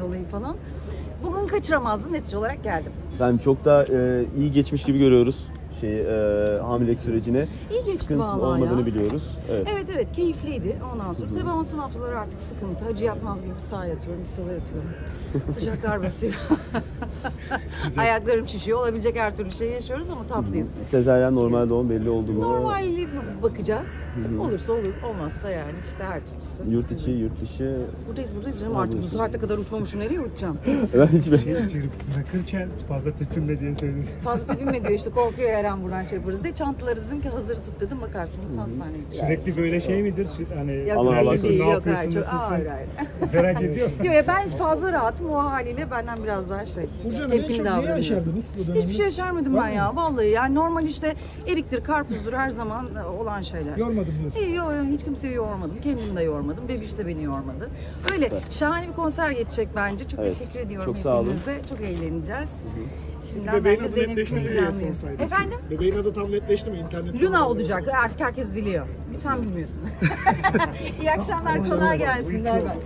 dolayı falan. Bugün kaçıramazdım netice olarak geldim. Ben çok da e, iyi geçmiş gibi görüyoruz şey e, hamilelik sürecini. İyi geçti Sıkıntı vallahi olmadığını ya. biliyoruz. Evet. Evet evet keyifliydi ondan sonra. Tabii ama son haftalar artık sıkıntı. Hacı yatmaz gibi bir sağ yatıyorum, bir sola yatıyorum. Sıcaklar basıyor. Ayaklarım şişiyor. Olabilecek her türlü şey yaşıyoruz ama tatlıyız. Sezaryen normal doğum belli oldu mu? Normali bakacağız. Olursa olur, olmazsa yani işte her türlüsü. Yurt içi, yurt dışı. Buradayız buradayız canım artık bu saate kadar uçmamışım nereye uçacağım? Ben hiçbir Şey, bırakırken fazla tepinme diye söyledim. Fazla tepinme diyor işte korkuyor an buradan şey yaparız diye. Çantaları dedim ki hazır tut dedim bakarsın hastaneye gidiyoruz. Sürekli böyle şey midir? Sü- Hani Yok Allah Allah değil, korusun. ne yok yapıyorsun, hayır, çok, nasılsın? hayır, hayır. Merak ediyorum. Yok ya ben fazla rahatım o haliyle benden biraz daha şey. Burcu Hanım en tepkili çok neyi yaşardınız bu dönemde? Hiçbir şey yaşarmadım ben ya vallahi yani normal işte eriktir karpuzdur her zaman e, olan şeyler. Yormadım diyorsunuz. İyi, yok, yok, hiç kimseyi yormadım. Kendimi de yormadım. Bebiş de beni yormadı. Öyle şahane bir konser geçecek bence. Çok Evet, teşekkür ediyorum çok sağ olun. hepinize. Çok eğleneceğiz. Şimdiden ben de Zeynep için heyecanlıyım. sorsaydım. Efendim? Bebeğin adı tam netleşti mi? İnternet Luna olacak. Artık herkes biliyor. Sen bilmiyorsun. İyi akşamlar. Kolay gelsin. Bay bay.